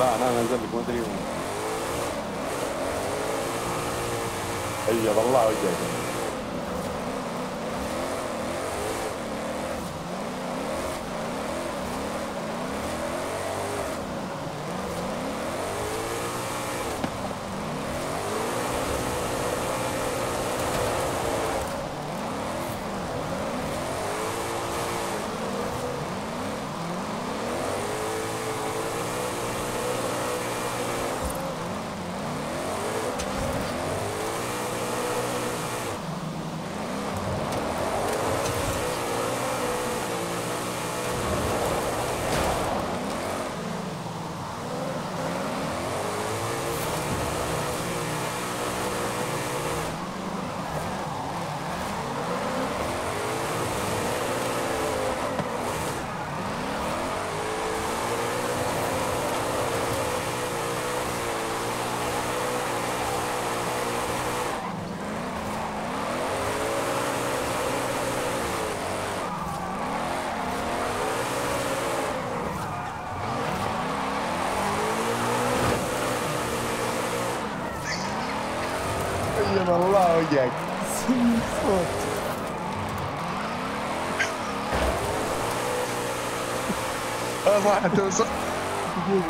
لا أنا نزل لك ما أدري. أي والله وجهك والله وجهك صوت اه صح انت صح دقيقة